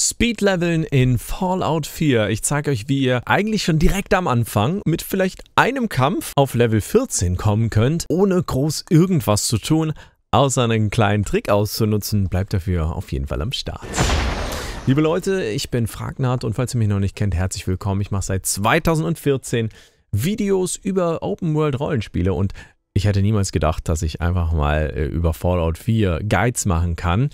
Speedleveln in Fallout 4. Ich zeige euch, wie ihr eigentlich schon direkt am Anfang mit vielleicht einem Kampf auf Level 14 kommen könnt, ohne groß irgendwas zu tun, außer einen kleinen Trick auszunutzen. Bleibt dafür auf jeden Fall am Start. Liebe Leute, ich bin Fragnard und falls ihr mich noch nicht kennt, herzlich willkommen. Ich mache seit 2014 Videos über Open World Rollenspiele und ich hätte niemals gedacht, dass ich einfach mal äh, über Fallout 4 Guides machen kann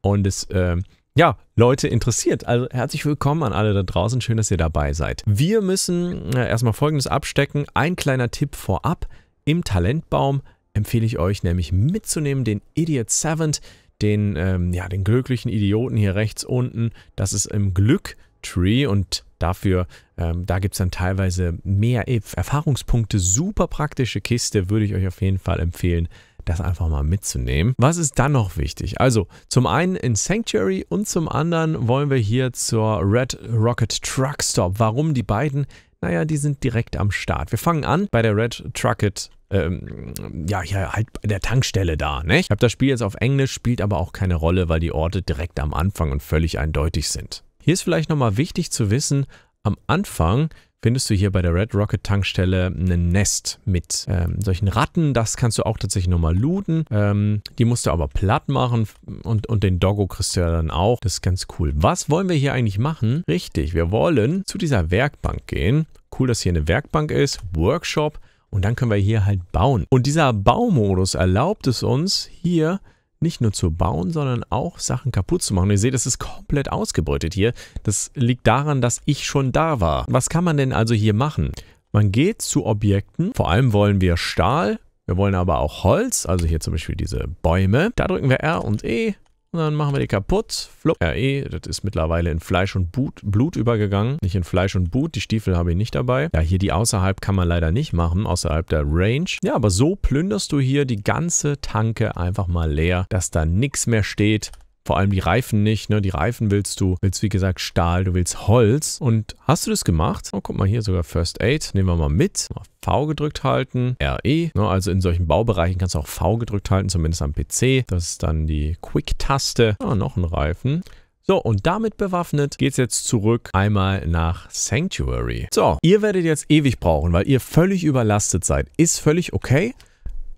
und es äh, ja, Leute interessiert. Also herzlich willkommen an alle da draußen. Schön, dass ihr dabei seid. Wir müssen äh, erstmal Folgendes abstecken. Ein kleiner Tipp vorab. Im Talentbaum empfehle ich euch nämlich mitzunehmen den Idiot Seventh, den, ähm, ja, den glücklichen Idioten hier rechts unten. Das ist im Glück Tree und dafür, ähm, da gibt es dann teilweise mehr Erfahrungspunkte. Super praktische Kiste, würde ich euch auf jeden Fall empfehlen das einfach mal mitzunehmen. Was ist dann noch wichtig? Also zum einen in Sanctuary und zum anderen wollen wir hier zur Red Rocket Truck Stop. Warum die beiden? Naja, die sind direkt am Start. Wir fangen an bei der Red Trucket ähm, ja, hier halt bei der Tankstelle da, ne? Ich habe das Spiel jetzt auf Englisch, spielt aber auch keine Rolle, weil die Orte direkt am Anfang und völlig eindeutig sind. Hier ist vielleicht nochmal wichtig zu wissen, am Anfang findest du hier bei der Red Rocket Tankstelle ein Nest mit ähm, solchen Ratten. Das kannst du auch tatsächlich nochmal looten. Ähm, die musst du aber platt machen und, und den Doggo kriegst du ja dann auch. Das ist ganz cool. Was wollen wir hier eigentlich machen? Richtig, wir wollen zu dieser Werkbank gehen. Cool, dass hier eine Werkbank ist. Workshop. Und dann können wir hier halt bauen. Und dieser Baumodus erlaubt es uns, hier nicht nur zu bauen, sondern auch Sachen kaputt zu machen. Ihr seht, es ist komplett ausgebeutet hier. Das liegt daran, dass ich schon da war. Was kann man denn also hier machen? Man geht zu Objekten. Vor allem wollen wir Stahl. Wir wollen aber auch Holz, also hier zum Beispiel diese Bäume. Da drücken wir R und E und dann machen wir die kaputt. Flop. RE, das ist mittlerweile in Fleisch und Blut, Blut übergegangen. Nicht in Fleisch und Blut. Die Stiefel habe ich nicht dabei. Ja, hier die außerhalb kann man leider nicht machen, außerhalb der Range. Ja, aber so plünderst du hier die ganze Tanke einfach mal leer, dass da nichts mehr steht. Vor allem die Reifen nicht, ne? Die Reifen willst du, willst wie gesagt Stahl, du willst Holz. Und hast du das gemacht? Oh, guck mal hier sogar First Aid. Nehmen wir mal mit. V gedrückt halten, RE. Ne? Also in solchen Baubereichen kannst du auch V gedrückt halten, zumindest am PC. Das ist dann die Quick-Taste. Ah, noch ein Reifen. So, und damit bewaffnet geht's jetzt zurück einmal nach Sanctuary. So, ihr werdet jetzt ewig brauchen, weil ihr völlig überlastet seid. Ist völlig okay.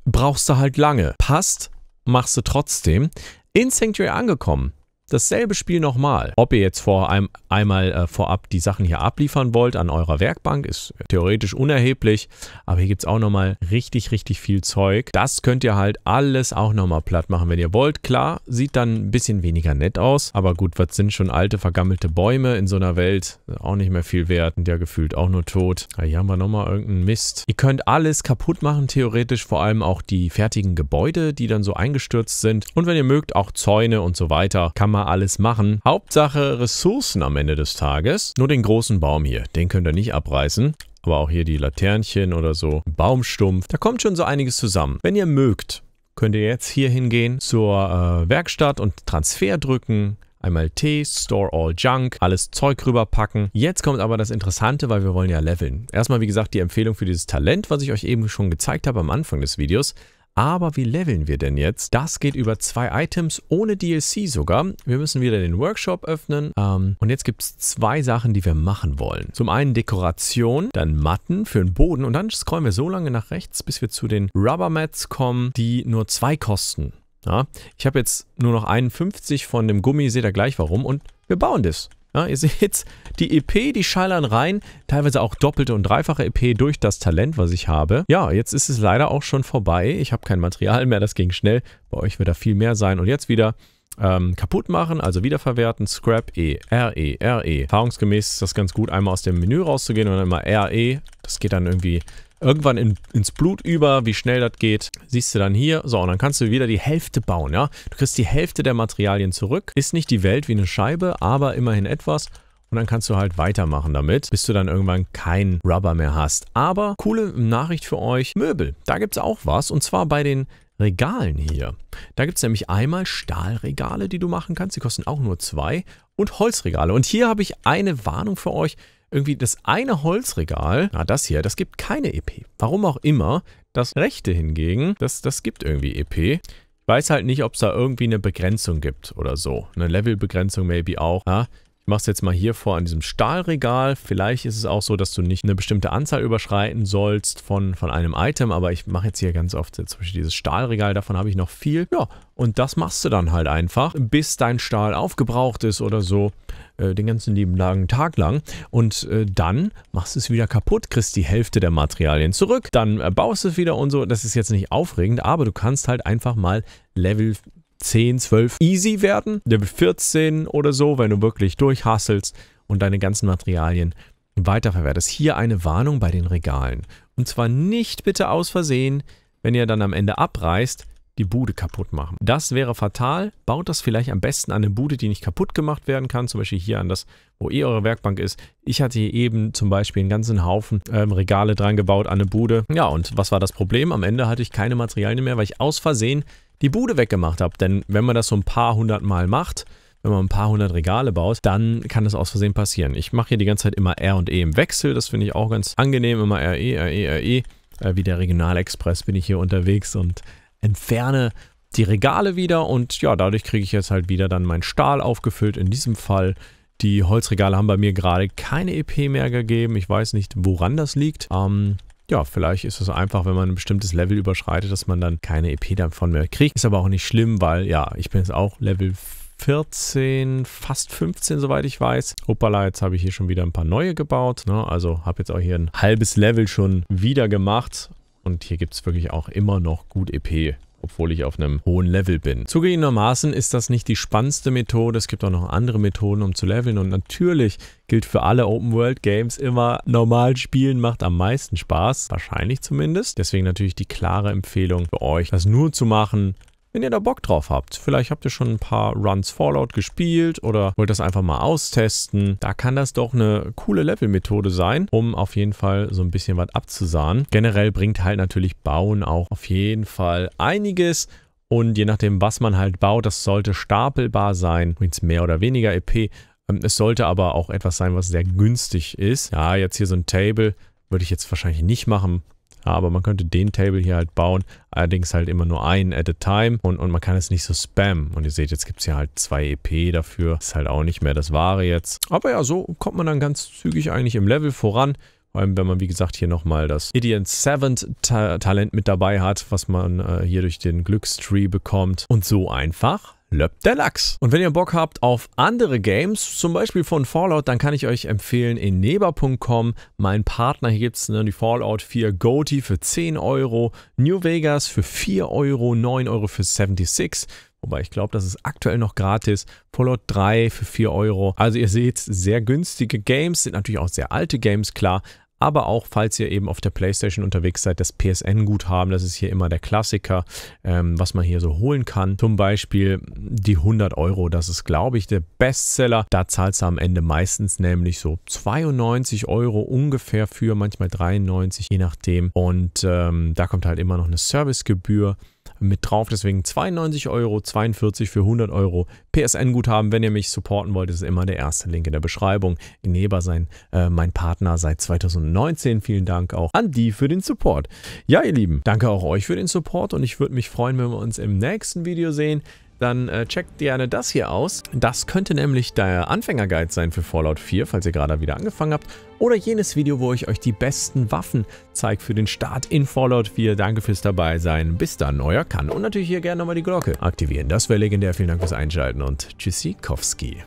Brauchst du halt lange. Passt, machst du trotzdem in Sanctuary angekommen dasselbe Spiel nochmal. Ob ihr jetzt vor einem, einmal äh, vorab die Sachen hier abliefern wollt an eurer Werkbank, ist theoretisch unerheblich, aber hier gibt es auch nochmal richtig, richtig viel Zeug. Das könnt ihr halt alles auch nochmal platt machen, wenn ihr wollt. Klar, sieht dann ein bisschen weniger nett aus, aber gut, was sind schon alte, vergammelte Bäume in so einer Welt? Auch nicht mehr viel wert und ja gefühlt auch nur tot. Ja, hier haben wir nochmal irgendeinen Mist. Ihr könnt alles kaputt machen, theoretisch, vor allem auch die fertigen Gebäude, die dann so eingestürzt sind. Und wenn ihr mögt, auch Zäune und so weiter, kann man mal alles machen. Hauptsache Ressourcen am Ende des Tages. Nur den großen Baum hier, den könnt ihr nicht abreißen. Aber auch hier die Laternchen oder so, Baumstumpf. Da kommt schon so einiges zusammen. Wenn ihr mögt, könnt ihr jetzt hier hingehen zur äh, Werkstatt und Transfer drücken. Einmal T, Store All Junk, alles Zeug rüberpacken. Jetzt kommt aber das Interessante, weil wir wollen ja leveln. Erstmal, wie gesagt, die Empfehlung für dieses Talent, was ich euch eben schon gezeigt habe am Anfang des Videos. Aber wie leveln wir denn jetzt? Das geht über zwei Items ohne DLC sogar. Wir müssen wieder den Workshop öffnen. Ähm, und jetzt gibt es zwei Sachen, die wir machen wollen. Zum einen Dekoration, dann Matten für den Boden. Und dann scrollen wir so lange nach rechts, bis wir zu den Rubber Mats kommen, die nur zwei kosten. Ja, ich habe jetzt nur noch 51 von dem Gummi, seht ihr gleich warum. Und wir bauen das. Ja, ihr seht, die EP, die schallern rein, teilweise auch doppelte und dreifache EP durch das Talent, was ich habe. Ja, jetzt ist es leider auch schon vorbei. Ich habe kein Material mehr, das ging schnell. Bei euch wird da viel mehr sein. Und jetzt wieder ähm, kaputt machen, also wiederverwerten, Scrap E, RE, RE. Erfahrungsgemäß ist das ganz gut, einmal aus dem Menü rauszugehen und dann mal RE. Das geht dann irgendwie irgendwann in, ins Blut über, wie schnell das geht. Siehst du dann hier. So, und dann kannst du wieder die Hälfte bauen, ja. Du kriegst die Hälfte der Materialien zurück. Ist nicht die Welt wie eine Scheibe, aber immerhin etwas. Und dann kannst du halt weitermachen damit, bis du dann irgendwann kein Rubber mehr hast. Aber coole Nachricht für euch, Möbel. Da gibt es auch was. Und zwar bei den Regalen hier. Da gibt es nämlich einmal Stahlregale, die du machen kannst. Die kosten auch nur zwei. Und Holzregale. Und hier habe ich eine Warnung für euch irgendwie das eine Holzregal, ah, das hier, das gibt keine EP. Warum auch immer. Das rechte hingegen, das, das gibt irgendwie EP. Ich weiß halt nicht, ob es da irgendwie eine Begrenzung gibt oder so. Eine Levelbegrenzung maybe auch. Ja, Ich mache es jetzt mal hier vor an diesem Stahlregal. Vielleicht ist es auch so, dass du nicht eine bestimmte Anzahl überschreiten sollst von, von einem Item, aber ich mache jetzt hier ganz oft zum Beispiel dieses Stahlregal, davon habe ich noch viel. Ja, und das machst du dann halt einfach, bis dein Stahl aufgebraucht ist oder so, äh, den ganzen lieben langen Tag lang. Und äh, dann machst du es wieder kaputt, kriegst die Hälfte der Materialien zurück, dann äh, baust du es wieder und so. Das ist jetzt nicht aufregend, aber du kannst halt einfach mal Level 10, 12 easy werden, Level 14 oder so, wenn du wirklich durchhasselst und deine ganzen Materialien weiterverwertest. Hier eine Warnung bei den Regalen. Und zwar nicht bitte aus Versehen, wenn ihr dann am Ende abreißt, die Bude kaputt machen. Das wäre fatal. Baut das vielleicht am besten an eine Bude, die nicht kaputt gemacht werden kann. Zum Beispiel hier an das, wo eh eure Werkbank ist. Ich hatte hier eben zum Beispiel einen ganzen Haufen ähm, Regale dran gebaut an eine Bude. Ja, und was war das Problem? Am Ende hatte ich keine Materialien mehr, weil ich aus Versehen die Bude weggemacht habe. Denn wenn man das so ein paar hundert Mal macht, wenn man ein paar hundert Regale baut, dann kann das aus Versehen passieren. Ich mache hier die ganze Zeit immer R und E im Wechsel. Das finde ich auch ganz angenehm. Immer RE, RE, RE. Äh, wie der Regionalexpress bin ich hier unterwegs und entferne die Regale wieder und ja, dadurch kriege ich jetzt halt wieder dann meinen Stahl aufgefüllt. In diesem Fall, die Holzregale haben bei mir gerade keine EP mehr gegeben. Ich weiß nicht, woran das liegt. Ähm, ja, vielleicht ist es einfach, wenn man ein bestimmtes Level überschreitet, dass man dann keine EP davon mehr kriegt. Ist aber auch nicht schlimm, weil ja, ich bin jetzt auch Level 14, fast 15, soweit ich weiß. Hoppala, jetzt habe ich hier schon wieder ein paar neue gebaut. Ne? Also habe jetzt auch hier ein halbes Level schon wieder gemacht. Und hier gibt es wirklich auch immer noch gut EP obwohl ich auf einem hohen Level bin. Zugegebenermaßen ist das nicht die spannendste Methode. Es gibt auch noch andere Methoden, um zu leveln. Und natürlich gilt für alle Open-World-Games immer, normal spielen macht am meisten Spaß. Wahrscheinlich zumindest. Deswegen natürlich die klare Empfehlung für euch, das nur zu machen, wenn ihr da Bock drauf habt. Vielleicht habt ihr schon ein paar Runs Fallout gespielt oder wollt das einfach mal austesten. Da kann das doch eine coole Level-Methode sein, um auf jeden Fall so ein bisschen was abzusahnen. Generell bringt halt natürlich Bauen auch auf jeden Fall einiges. Und je nachdem, was man halt baut, das sollte stapelbar sein, übrigens mehr oder weniger EP. Ähm, es sollte aber auch etwas sein, was sehr günstig ist. Ja, jetzt hier so ein Table würde ich jetzt wahrscheinlich nicht machen. Aber man könnte den Table hier halt bauen, allerdings halt immer nur einen at a time und, und man kann es nicht so spammen. Und ihr seht, jetzt gibt es hier halt zwei EP dafür. Ist halt auch nicht mehr das Wahre jetzt. Aber ja, so kommt man dann ganz zügig eigentlich im Level voran. Vor allem, wenn man, wie gesagt, hier nochmal das Idiot 7 Ta Talent mit dabei hat, was man äh, hier durch den Glückstree bekommt. Und so einfach löppt der Lachs. Und wenn ihr Bock habt auf andere Games, zum Beispiel von Fallout, dann kann ich euch empfehlen, in neba.com, mein Partner, hier gibt es ne, die Fallout 4 GOTY für 10 Euro, New Vegas für 4 Euro, 9 Euro für 76 Wobei ich glaube, das ist aktuell noch gratis. Fallout 3 für 4 Euro. Also ihr seht, sehr günstige Games, sind natürlich auch sehr alte Games, klar aber auch, falls ihr eben auf der Playstation unterwegs seid, das PSN-Guthaben, das ist hier immer der Klassiker, ähm, was man hier so holen kann. Zum Beispiel die 100 Euro, das ist, glaube ich, der Bestseller. Da zahlst du am Ende meistens nämlich so 92 Euro ungefähr für, manchmal 93, je nachdem. Und ähm, da kommt halt immer noch eine Servicegebühr mit drauf. Deswegen 92 Euro, 42 für 100 Euro PSN-Guthaben. Wenn ihr mich supporten wollt, ist immer der erste Link in der Beschreibung. Ineba sein, äh, mein Partner seit 2019. Vielen Dank auch an die für den Support. Ja, ihr Lieben, danke auch euch für den Support und ich würde mich freuen, wenn wir uns im nächsten Video sehen dann äh, checkt gerne das hier aus. Das könnte nämlich der Anfängerguide sein für Fallout 4, falls ihr gerade wieder angefangen habt. Oder jenes Video, wo ich euch die besten Waffen zeige für den Start in Fallout 4. Danke fürs dabei sein. Bis dann, euer Kann. Und natürlich hier gerne nochmal die Glocke aktivieren. Das wäre legendär. Vielen Dank fürs Einschalten und Tschüssikowski.